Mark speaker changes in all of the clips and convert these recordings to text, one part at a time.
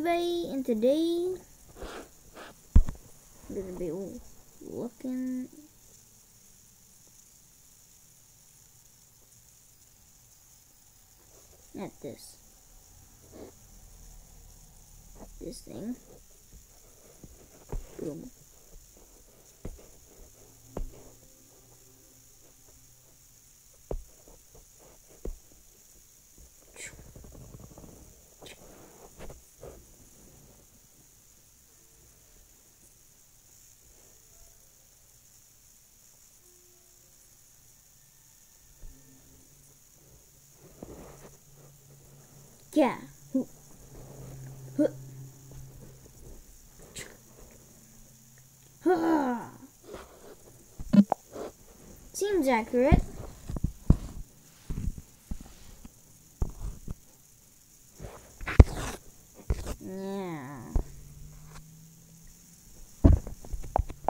Speaker 1: everybody, and today I'm gonna be looking at this this thing. Boom. Yeah. Seems accurate. Yeah.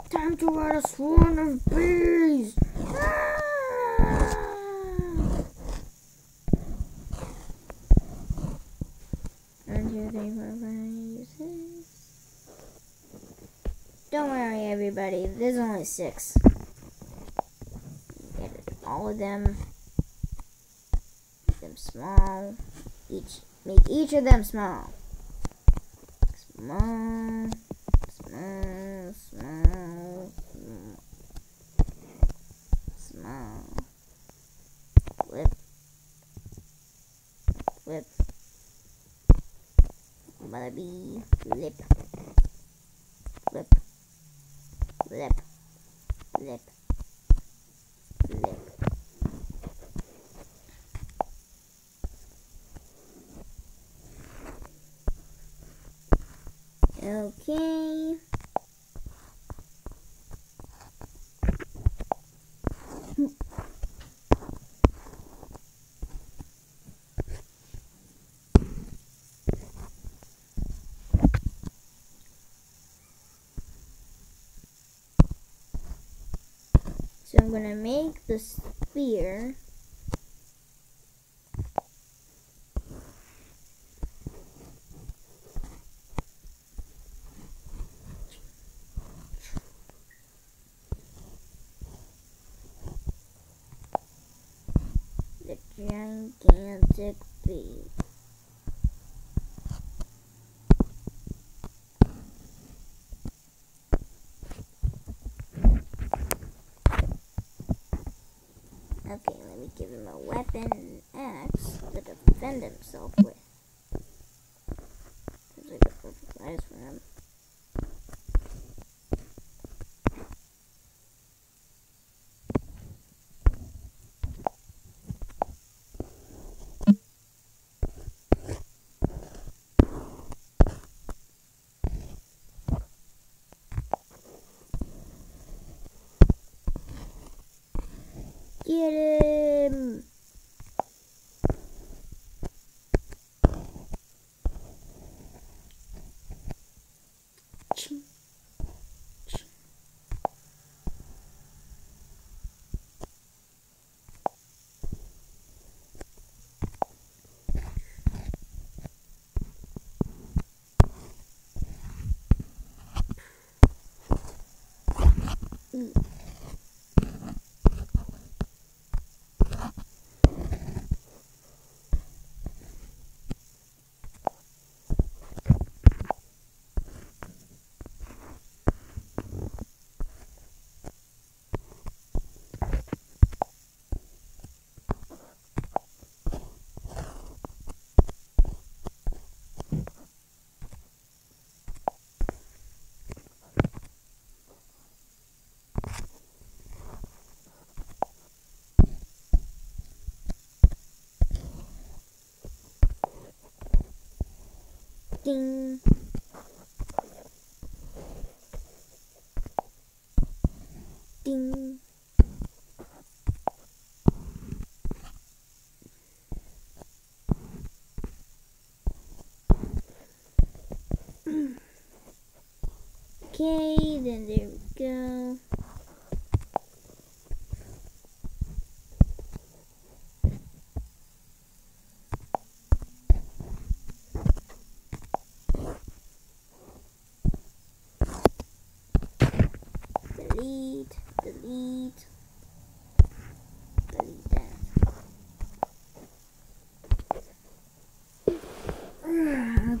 Speaker 1: Time to ride a swarm of bees. Don't worry, everybody. There's only six. Get all of them. Make them small. Each make each of them small. Small, small, small, small. Flip, flip. Bee, flip, flip, flip, flip, flip. Okay. I'm gonna make the sphere. Gigantic Okay, let me give him a weapon and axe to defend himself with. Seems like a perfect size for him. Get him! 叮叮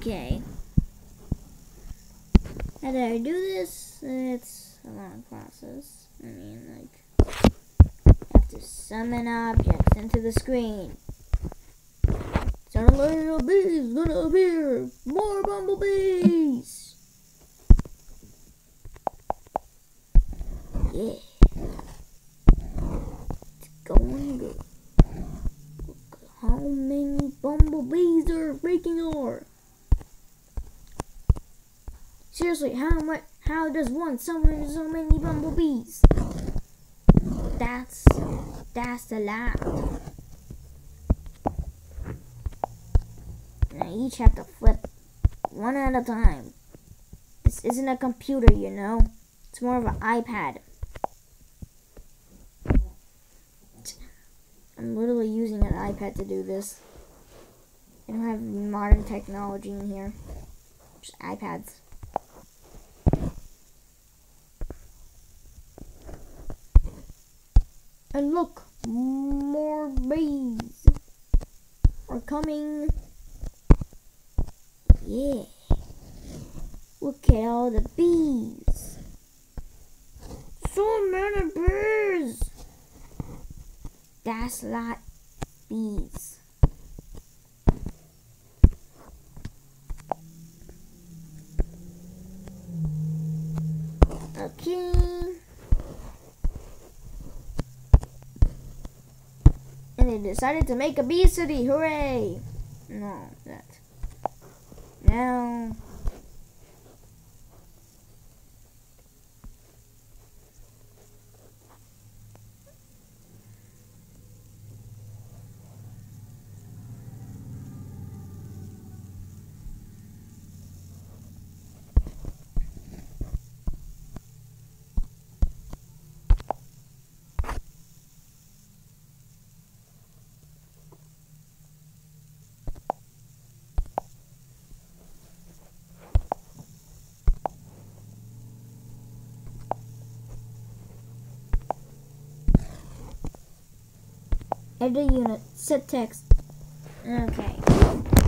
Speaker 1: Okay. How did I do this? It's a long process. I mean, like, have to summon objects into the screen. Suddenly a bee's gonna appear! More bumblebees! Yeah. It's going good. Look how many bumblebees are breaking are. Seriously, how much? How does one summon so many bumblebees? That's that's a lot. And I each have to flip one at a time. This isn't a computer, you know. It's more of an iPad. I'm literally using an iPad to do this. I don't have modern technology in here. Just iPads. And look, more bees are coming. Yeah. Look at all the bees. So many bees. That's a lot bees. Okay. And they decided to make city. Hooray! No, that. Now. Edit unit. Set text. Okay.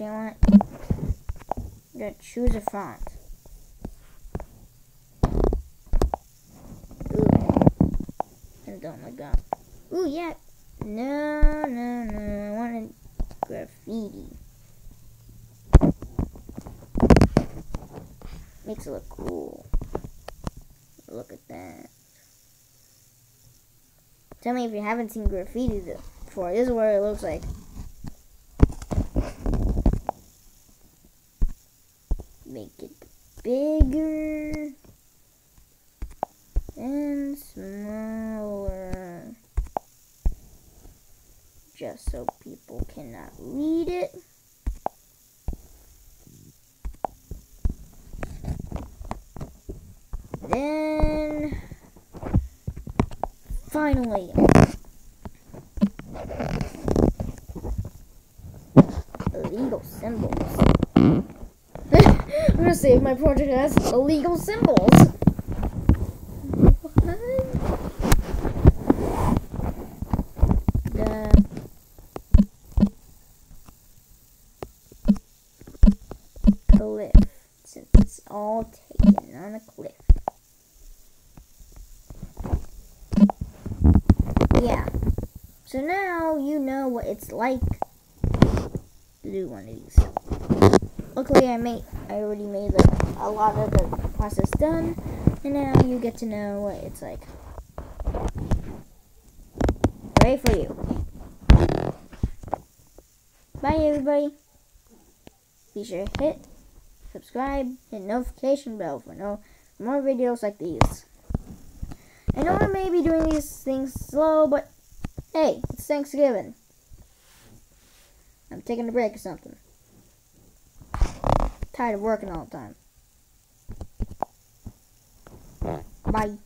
Speaker 1: Actually, want to choose a font. And oh my god. Ooh, yeah. No, no, no. I wanted graffiti. Makes it look cool. Look at that. Tell me if you haven't seen graffiti before. This is what it looks like. Make it bigger and smaller just so people cannot read it. Then finally illegal symbols. Gonna save my project as illegal symbols. Cliff, since it's all taken on a cliff. Yeah. So now you know what it's like to do one of these. Luckily, I made I already made like a lot of the process done, and now you get to know what it's like. Ready for you. Bye, everybody. Be sure to hit subscribe, hit notification bell for no more videos like these. I know I may be doing these things slow, but hey, it's Thanksgiving. I'm taking a break or something. Tired of working all the time. Bye.